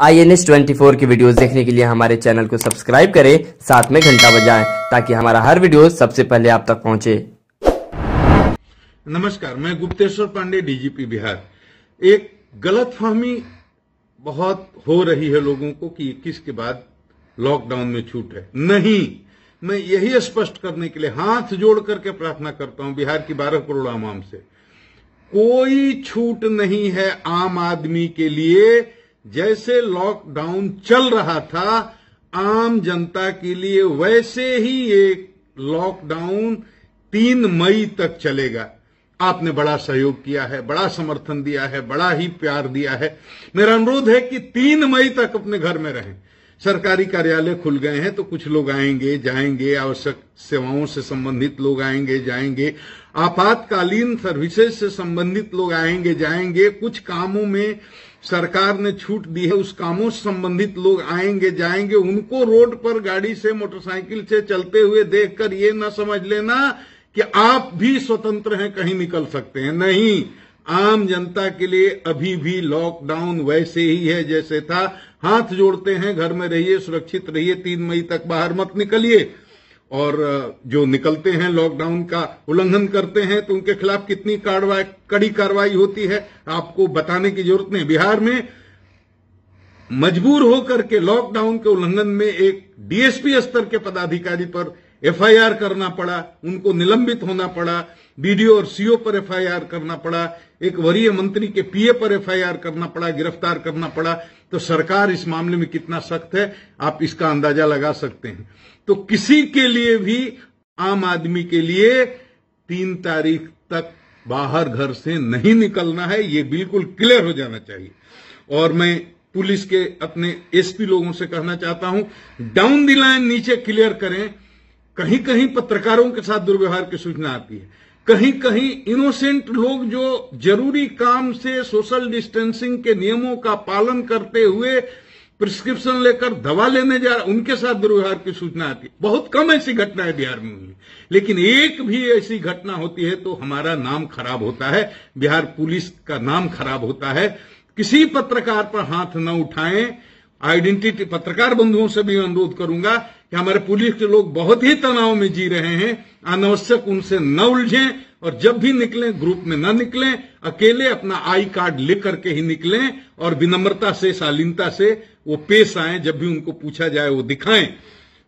I N S twenty four की videos देखने के लिए हमारे चैनल को सब्सक्राइब करें, साथ में घंटा बजाएँ, ताकि हमारा हर वीडियो सबसे पहले आप तक पहुँचे। नमस्कार, मैं गुप्तेश्वर पांडे, डीजीपी बिहार। एक गलतफहमी बहुत हो रही है लोगों को कि 21 के बाद लॉकडाउन में छूट है। नहीं, मैं यही स्पष्ट करने के लिए हाथ जोड़ करके प्रार्थना करता हूँ बिहार की 12 करोड़ आवाम से। कोई छूट नहीं है आम आदमी के लिए जैसे लॉकडाउन चल रहा था, आम जनता के लिए वैसे ही ये लॉकडाउन तीन मई तक चलेगा। आपने बड़ा सहयोग किया है, बड़ा समर्थन दिया है, बड़ा ही प्यार दिया है। मेरा अनुरोध है कि तीन मई तक अपने घर में रहें। सरकारी कार्यालय खुल गए हैं तो कुछ लोग आएँगे, जाएँगे, आवश्यक सेवाओं से संबंधित लोग आएँगे, जाएँगे। आपातकालीन सर्विसेज़ से संबंधित लोग आएँगे, जाएँगे। कुछ कामों में सरकार ने छूट दी है, उस कामों से संबंधित लोग आएँगे, जाएँगे। उनको रोड पर गाड़ी से, मोटरसाइकिल से चलते हुए देखकर ये न समझ लेना कि आप भी स्वतंत्र हैं, कहीं निकल सकते हैं। नहीं आम जनता के लिए अभी भी लॉकडाउन वैसे ही है जैसे था। हाथ जोड़ते हैं, घर में रहिए, सुरक्षित रहिए, तीन मई तक बाहर मत निकलिए। और जो निकलते हैं लॉकडाउन का उल्लंघन करते हैं तो उनके खिलाफ कितनी कार्रवाई, कड़ी कार्रवाई होती है, आपको बताने की ज़रूरत नहीं। बिहार में मजबूर होकर के लॉकडाउन के उल्लंघन में एक डीएसपी स्तर के पदाधिकारी पर एफआईआर करना पड़ा, उनको निलंबित होना पड़ा, बीडीओ और सीओ पर एफआईआर करना पड़ा, एक वरीय मंत्री के पीए पर एफआईआर करना पड़ा, गिरफ़्तार करना पड़ा तो सरकार इस मामले में कितना सख्त है, आप इसका अंदाज़ा लगा सकते हैं। तो किसी के लिए भी, आम आदमी के लिए, तीन तारीख तक बाहर घर से नहीं निकलना है, ये बिल्कुल क्लियर हो जाना चाहिए। और मैं पुलिस के, अपने एसपी लोगों से कहना चाहता हूँ, डाउन दी लाइन नीचे क्लियर करें कहीं कहीं पत्रकारों के साथ दुर्व्यवहार की सूचना आती है। कहीं कहीं इनोसेंट लोग जो ज़रूरी काम से सोशल डिस्टेंसिंग के नियमों का पालन करते हुए प्रिस्क्रिप्शन लेकर दवा लेने जा रहा उनके साथ दुर्व्यवहार की सूचना आती है बहुत कम ऐसी घटनाएँ बिहार में हुई। लेकिन एक भी ऐसी घटना होती है तो हमारा नाम खराब होता है, बिहार पुलिस का नाम खराब होता है। किसी पत्रकार पर हाथ न उठाएँ। आइडेंटिटी पत्रकार बंधुओं से भी अनुरोध करूँगा कि हमारे पुलिस के लोग बहुत ही तनाव में जी रहे हैं, अनावश्यक उनसे न उलझें और जब भी निकलें, ग्रुप में न निकलें, अकेले अपना आई कार्ड लेकर करके ही निकलें और विनम्रता से, शालीनता से वो पेश आए, जब भी उनको पूछा जाए, वो दिखाएँ।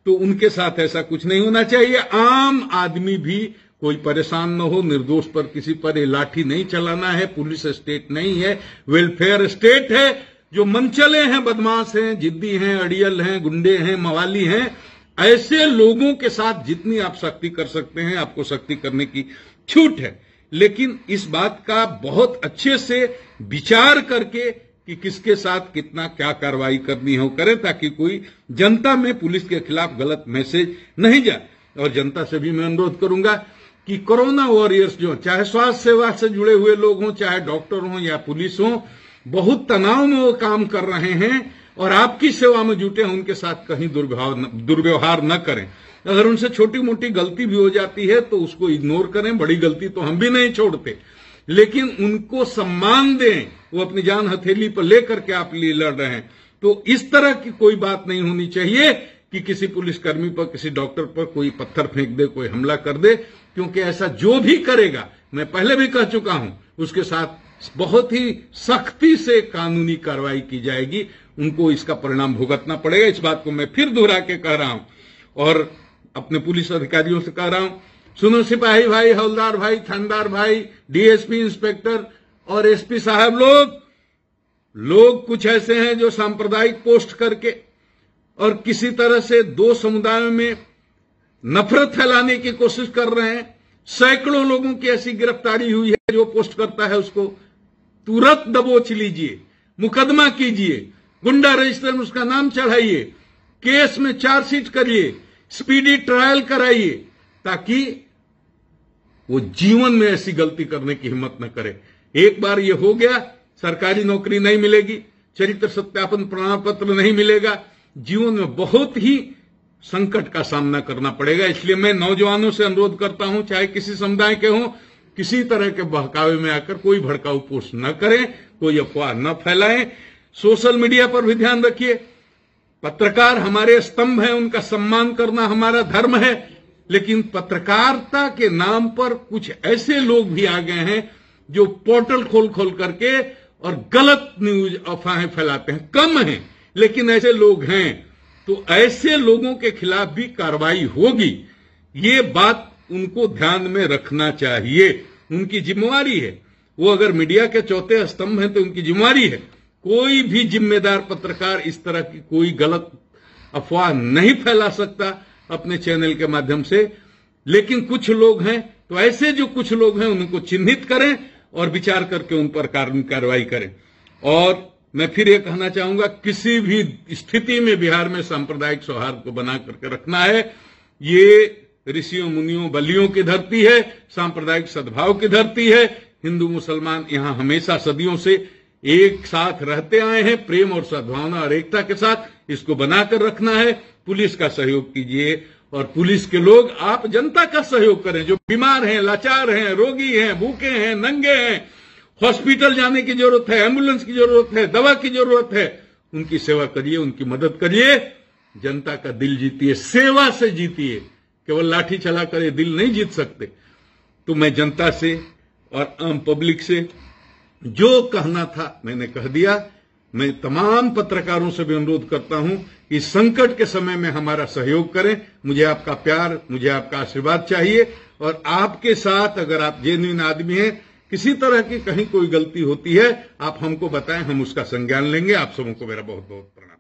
तो उनके साथ ऐसा कुछ नहीं होना चाहिए। आम आदमी भी कोई परेशान न हो, निर्दोष पर किसी पर लाठी नहीं चलाना है, पुलिस स्टेट नहीं है, वेलफेयर स्टेट है, जो मनचले हैं, बदमाश हैं, जिद्दी हैं, अड़ियल हैं, गुंडे हैं, मवाली हैं ऐसे लोगों के साथ जितनी आप सख्ती कर सकते हैं, आपको सख्ती करने की छूट है। लेकिन इस बात का बहुत अच्छे से विचार करके कि किसके साथ कितना क्या कार्रवाई करनी हो करें, ताकि कोई जनता में पुलिस के खिलाफ गलत मैसेज नहीं जाए। और जनता से भी मैं अनुरोध करूँगा कि कोरोना वॉरियर्स जो, चाहे स्वास्थ्य सेवा से जुड़े हुए लोग हों, चाहे डॉक्टर हों या पुलिस हों, बहुत तनाव में वो काम कर रहे हैं। और आपकी सेवा में जुटे हैं, उनके साथ कहीं दुर्व्यवहार दुर्व्यवहार न करें। अगर उनसे छोटी मोटी गलती भी हो जाती है तो उसको इग्नोर करें। बड़ी गलती तो हम भी नहीं छोड़ते। लेकिन उनको सम्मान दें, वो अपनी जान हथेली पर लेकर के आप लिए लड़ रहे हैं। तो इस तरह की कोई बात नहीं होनी चाहिए कि किसी पुलिसकर्मी पर, किसी डॉक्टर पर कोई पत्थर फेंक दे, कोई हमला कर दे, क्योंकि ऐसा जो भी करेगा, मैं पहले भी कह चुका हूँ, उसके साथ बहुत ही सख्ती से कानूनी कार्रवाई की जाएगी। उनको इसका परिणाम भुगतना पड़ेगा, इस बात को मैं फिर दोहरा के कह रहा हूँ। और अपने पुलिस अधिकारियों से कह रहा हूँ, सुनो सिपाही भाई, हवलदार भाई, थानेदार भाई डीएसपी इंस्पेक्टर और एसपी साहब लोग लोग कुछ ऐसे हैं जो सांप्रदायिक पोस्ट करके और किसी तरह से दो समुदायों में नफरत फैलाने की कोशिश कर रहे हैं। सैकड़ों लोगों की ऐसी गिरफ्तारी हुई है जो पोस्ट करता है उसको। तुरंत दबोच लीजिए, मुकदमा कीजिए। गुंडा रजिस्टर में उसका नाम चढ़ाइए। केस में चार्जशीट करिए। स्पीडी ट्रायल कराइए। ताकि वो जीवन में ऐसी गलती करने की हिम्मत न करे। एक बार ये हो गया, सरकारी नौकरी नहीं मिलेगी, चरित्र सत्यापन प्रमाण पत्र नहीं मिलेगा। जीवन में बहुत ही संकट का सामना करना पड़ेगा। इसलिए मैं नौजवानों से अनुरोध करता हूँ, चाहे किसी समुदाय के हों, किसी तरह के बहकावे में आकर कोई भड़काऊ पोस्ट न करें, कोई अफवाह न फैलाएँ। सोशल मीडिया पर भी ध्यान रखिए। पत्रकार हमारे स्तंभ हैं, उनका सम्मान करना हमारा धर्म है। लेकिन पत्रकारिता के नाम पर कुछ ऐसे लोग भी आ गए हैं जो पोर्टल खोल खोल करके और गलत न्यूज़ अफवाहें फैलाते हैं। कम हैं, लेकिन ऐसे लोग हैं। तो ऐसे लोगों के खिलाफ भी कार्रवाई होगी। ये बात उनको ध्यान में रखना चाहिए। उनकी जिम्मेवारी है। वो अगर मीडिया के चौथे स्तंभ हैं तो उनकी जिम्मेवारी है। कोई भी जिम्मेदार पत्रकार इस तरह की कोई गलत अफवाह नहीं फैला सकता अपने चैनल के माध्यम से। लेकिन कुछ लोग हैं तो ऐसे जो कुछ लोग हैं, उनको चिन्हित करें और विचार करके उन पर कार्रवाई करें। और मैं फिर ये कहना चाहूँगा, किसी भी स्थिति में बिहार में सांप्रदायिक सौहार्द को बना करके रखना है। ये ऋषियों, मुनियों, बलियों की धरती है, सांप्रदायिक सद्भाव की धरती है। हिंदू, मुसलमान यहाँ हमेशा सदियों से एक साथ रहते आए हैं, प्रेम और सद्भावना और एकता के साथ इसको बनाकर रखना है। पुलिस का सहयोग कीजिए और पुलिस के लोग, आप जनता का सहयोग करें। जो बीमार हैं, लाचार हैं, रोगी हैं, भूखे हैं, नंगे हैं, हॉस्पिटल जाने की ज़रूरत है, एंबुलेंस की ज़रूरत है, दवा की ज़रूरत है, उनकी सेवा करिए, उनकी मदद करिए। जनता का दिल जीतिए, सेवा से जीतिए। केवल लाठी चला कर दिल नहीं जीत सकते। तो मैं जनता से और आम पब्लिक से जो कहना था मैंने कह दिया। मैं तमाम पत्रकारों से भी अनुरोध करता हूँ कि संकट के समय में हमारा सहयोग करें। मुझे आपका प्यार, मुझे आपका आशीर्वाद चाहिए। और आपके साथ अगर आप जेन्यून आदमी हैं, किसी तरह की कहीं कोई गलती होती है, आप हमको बताएँ, हम उसका संज्ञान लेंगे। आप सबों को मेरा बहुत बहुत प्रणाम।